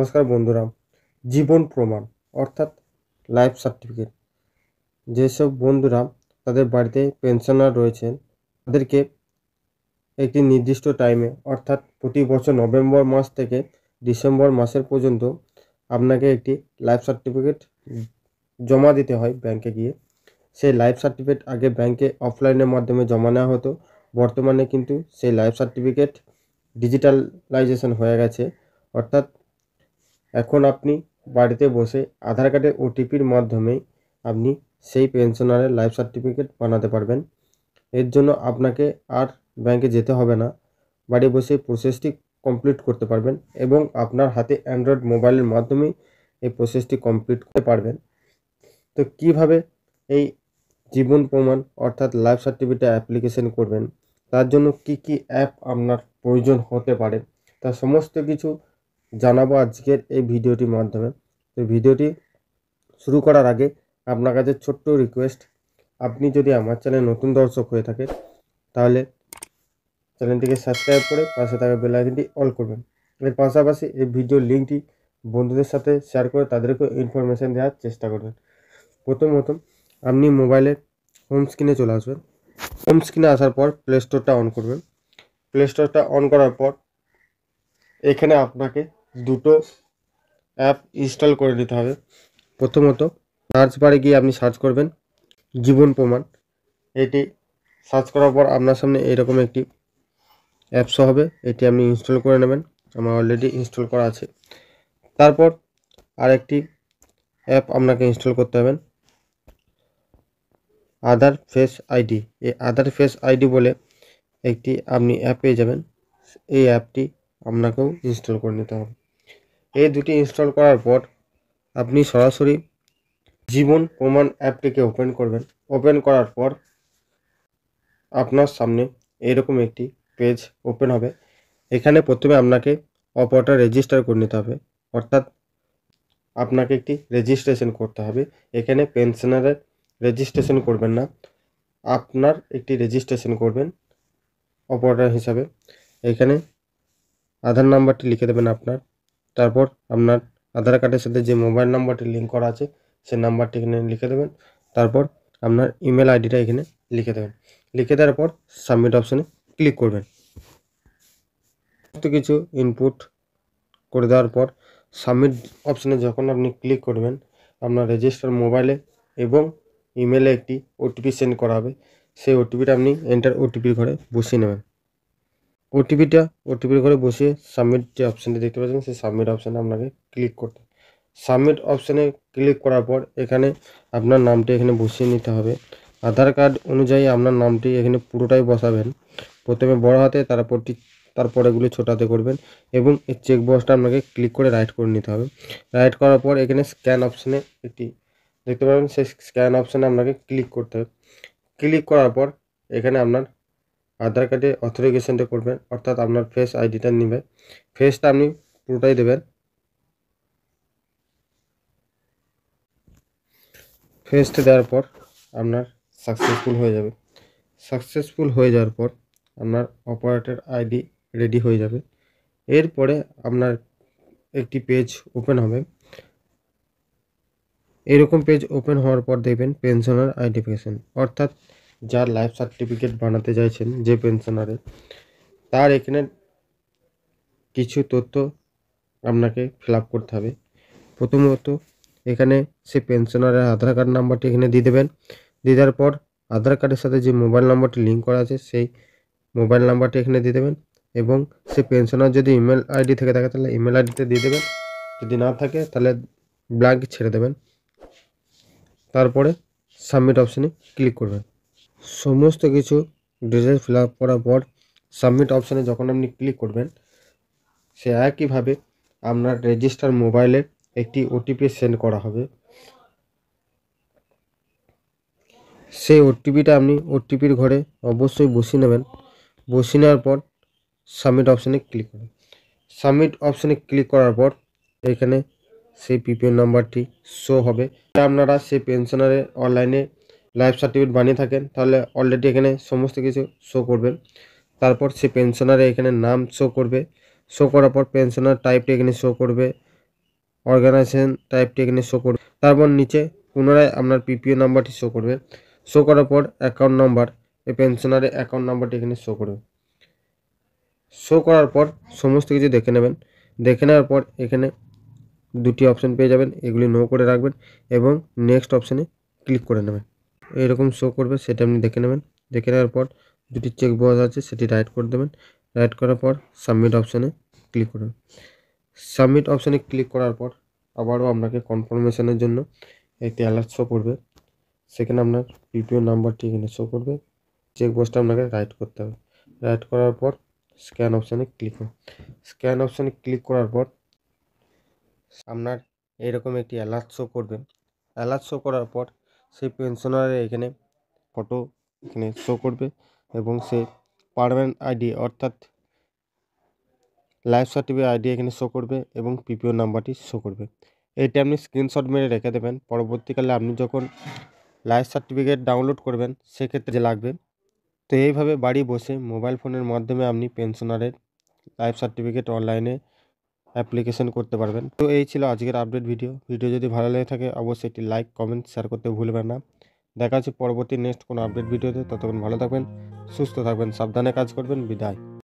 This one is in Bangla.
নমস্কার বন্ধুরা, জীবন প্রমাণ, অর্থাৎ লাইফ সার্টিফিকেট যেসব বন্ধুরা তাদের বাড়িতে পেনশনার রয়েছেন, তাদেরকে একটি নির্দিষ্ট টাইমে অর্থাৎ প্রতি বছর নভেম্বর মাস থেকে ডিসেম্বর মাসের পর্যন্ত আপনাকে একটি লাইফ সার্টিফিকেট জমা দিতে হয় ব্যাংকে গিয়ে। সেই লাইফ সার্টিফিকেট আগে ব্যাংকে অফলাইনের মাধ্যমে জমা নেওয়া হতো। বর্তমানে কিন্তু সেই লাইফ সার্টিফিকেট ডিজিটালাইজেশন হয়ে গেছে, অর্থাৎ এখন আপনি বাড়িতে বসে আধার কার্ডের ওটিপির মাধ্যমে আপনি সেই পেনশনারের লাইফ সার্টিফিকেট বানাতে পারবেন। এর জন্য আপনাকে আর ব্যাংকে যেতে হবে না। বাড়ি বসে প্রসেসটি কমপ্লিট করতে পারবেন এবং আপনার হাতে অ্যান্ড্রয়েড মোবাইলের মাধ্যমেই এই প্রসেসটি কমপ্লিট করতে পারবেন। তো কীভাবে এই জীবন প্রমাণ অর্থাৎ লাইফ সার্টিফিকেট অ্যাপ্লিকেশন করবেন? তার জন্য কি কি অ্যাপ আপনার প্রয়োজন হতে পারে? তা সমস্ত কিছু জানাব আজকের এই ভিডিওটির মাধ্যমে। তো ভিডিওটি শুরু করার আগে আপনার কাছে ছোট্ট রিকোয়েস্ট আপনি যদি আমার চ্যানেল নতুন দর্শক হয়ে থাকেন, তাহলে চ্যানেলটিকে সাবস্ক্রাইব করে পাশে থাকা বেল আইকনটি অল করবেন। এর পাশাপাশি এই ভিডিওর লিঙ্কটি বন্ধুদের সাথে শেয়ার করে তাদেরকেও ইনফরমেশান দেওয়ার চেষ্টা করবেন। প্রথম প্রথম আপনি মোবাইলের হোম স্ক্রিনে চলে আসবেন। হোম স্ক্রিনে আসার পর প্লে স্টোরটা অন করবেন। প্লে স্টোরটা অন করার পর এখানে আপনাকে দুটো অ্যাপ ইনস্টল করে নিতে হবে। প্রথমত সার্চ বারে গিয়ে আপনি সার্চ করবেন, জীবন প্রমাণ। এটি সার্চ করার পর আপনার সামনে এরকম একটি অ্যাপস হবে, এটি আপনি ইনস্টল করে নেবেন। আমার অলরেডি ইনস্টল করা আছে। তারপর আরেকটি অ্যাপ আপনাকে ইনস্টল করতে হবেন আধার ফেস আইডি এই আধার ফেস আইডি বলে একটি আপনি অ্যাপ পেয়ে যাবেন। এই অ্যাপটি আপনাকেও ইনস্টল করে নিতে হবে। এই দুটি ইনস্টল করার পর আপনি সরাসরি জীবন প্রমাণ অ্যাপটিকে ওপেন করবেন। ওপেন করার পর আপনার সামনে এরকম একটি পেজ ওপেন হবে। এখানে প্রথমে আপনাকে অপরটা রেজিস্টার করে নিতে হবে। অর্থাৎ আপনাকে একটি রেজিস্ট্রেশন করতে হবে। এখানে পেনশনারের রেজিস্ট্রেশন করবেন না। আপনার একটি রেজিস্ট্রেশন করবেন অপারেটর হিসাবে। এখানে আধার নাম্বারটি লিখে দেবেন আপনার। তারপর আপনার আধার কার্ডের সাথে যে মোবাইল নাম্বারটি লিঙ্ক করা আছে সে নাম্বারটি এখানে লিখে দেবেন। তারপর আপনার ইমেল আইডিটা এখানে লিখে দেবেন। লিখে দেওয়ার পর সাবমিট অপশানে ক্লিক করবেন। সমস্ত কিছু ইনপুট করে দেওয়ার পর সাবমিট অপশানে যখন আপনি ক্লিক করবেন, আপনার রেজিস্টার মোবাইলে এবং ইমেলে একটি ওটিপি সেন্ড করা হবে। সেই ওটিপিটা আপনি এন্টার ওটিপির ঘরে বসিয়ে নেবেন। ওটিপিটা ওটিপির ঘরে বসিয়ে সাবমিট যে অপশানটি দেখতে পাচ্ছেন, সেই সাবমিট অপশানে আপনাকে ক্লিক করতে সাবমিট অপশানে ক্লিক করার পর এখানে আপনার নামটি এখানে বসিয়ে নিতে হবে। আধার কার্ড অনুযায়ী আপনার নামটি এখানে পুরোটাই বসাবেন। প্রথমে বড় হাতে তারপরটি তারপর এগুলি ছোট হাতে করবেন এবং এই চেক বক্সটা আপনাকে ক্লিক করে রাইট করে নিতে হবে। রাইট করার পর এখানে স্ক্যান অপশানে একটি দেখতে পাবেন, সেই স্ক্যান অপশানে আপনাকে ক্লিক করতে হবে। ক্লিক করার পর এখানে আপনার আধার কার্ডে অথরিগেশনটা করবেন, অর্থাৎ আপনার ফেস আইডিটা নেবে। ফেসটা আপনি পুরোটাই দেবেন। ফেসটা দেওয়ার পর আপনার সাকসেসফুল হয়ে যাবে। সাকসেসফুল হয়ে যাওয়ার পর আপনার অপারেটর আইডি রেডি হয়ে যাবে। এরপরে আপনার একটি পেজ ওপেন হবে। এরকম পেজ ওপেন হওয়ার পর দেখবেন পেনশনার আইডেন্টিফিকেশন অর্থাৎ যার লাইফ সার্টিফিকেট বানাতে চাইছেন যে পেনশনারে তার এখানে কিছু তথ্য আপনাকে ফিল করতে হবে। প্রথমত, এখানে সে পেনশনারের আধার কার্ড নাম্বারটি এখানে দিয়ে দেবেন। দিয়ে দেওয়ার পর আধার কার্ডের সাথে যে মোবাইল নাম্বারটি লিঙ্ক করা আছে, সেই মোবাইল নাম্বারটি এখানে দিয়ে দেবেন এবং সে পেনশনার যদি ইমেল আইডি থেকে থাকে, তাহলে ইমেল আইডিতে দিয়ে দেবেন। যদি না থাকে, তাহলে ব্ল্যাঙ্ক ছেড়ে দেবেন। তারপরে সাবমিট অপশানে ক্লিক করবেন। সমস্ত কিছু ডিটেলস ফিল আপ করার পর সাবমিট অপশানে যখন আপনি ক্লিক করবেন, সে একইভাবে আপনার রেজিস্টার মোবাইলে একটি ওটিপি সেন্ড করা হবে। সেই ওটিপিটা আপনি ওটিপির ঘরে অবশ্যই বসিয়ে নেবেন। বসিয়ে নেওয়ার পর সাবমিট অপশানে ক্লিক করুন। সাবমিট অপশানে ক্লিক করার পর এখানে সেই পিপিএন নাম্বারটি শো হবে। আপনারা সেই পেনশনারে অনলাইনে লাইফ সার্টিফিকেট বানিয়ে থাকেন, তাহলে অলরেডি এখানে সমস্ত কিছু শো করবেন। তারপর সে পেনশনারে এখানে নাম শো করবে। শো করার পর পেনশনার টাইপটি এখানে শো করবে। অর্গানাইজেশন টাইপটি এখানে শো করবে। তারপর নিচে পুনরায় আপনার পিপিও নাম্বারটি শো করবে। শো করার পর অ্যাকাউন্ট নাম্বার এই পেনশনারের অ্যাকাউন্ট নাম্বারটি এখানে শো করবে। শো করার পর সমস্ত কিছু দেখে নেবেন। দেখে নেওয়ার পর এখানে দুটি অপশন পেয়ে যাবেন, এগুলি নো করে রাখবেন এবং নেক্সট অপশানে ক্লিক করে নেবেন। এইরকম শো করবে, সেটা আপনি দেখে নেবেন। দেখে নেওয়ার পর দুটি চেক বক্স আছে, সেটি রাইট করে দেবেন। রাইট করার পর সাবমিট অপশানে ক্লিক করবেন সাবমিট অপশানে ক্লিক করার পর আবারও আপনাকে কনফার্মেশনের জন্য একটি অ্যালার্ট শো করবে। সেখানে আপনার পিপিও নাম্বারটি এখানে শো করবে। চেক বক্সটা আপনাকে রাইট করতে হবে। রাইট করার পর স্ক্যান অপশানে ক্লিক করুন। স্ক্যান অপশানে ক্লিক করার পর আপনার এরকম একটি অ্যালার্ট শো করবে। অ্যালার্ট শো করার পর সেই পেনশনারের এখানে ফটো এখানে শো করবে এবং সে পারমানেন্ট আইডি অর্থাৎ লাইফ সার্টিফিকেট আইডি এখানে শো করবে এবং পিপিও নাম্বারটি শো করবে। এইটা আপনি স্ক্রিনশট মেরে রেখে দেবেন। পরবর্তীকালে আপনি যখন লাইফ সার্টিফিকেট ডাউনলোড করবেন, সেক্ষেত্রে যে লাগবে, তো এইভাবে বাড়ি বসে মোবাইল ফোনের মাধ্যমে আপনি পেনশনারের লাইফ সার্টিফিকেট অনলাইনে অ্যাপ্লিকেশন করতে পারবেন। তো এই ছিল আজকের আপডেট ভিডিও ভিডিও যদি ভালো লেগে থাকে, অবশ্যই একটি লাইক কমেন্ট শেয়ার করতে ভুলবেন না। দেখা যাচ্ছে পরবর্তী নেক্সট কোনো আপডেট ভিডিওতে ততক্ষণ ভালো থাকবেন, সুস্থ থাকবেন, সাবধানে কাজ করবেন। বিদায়।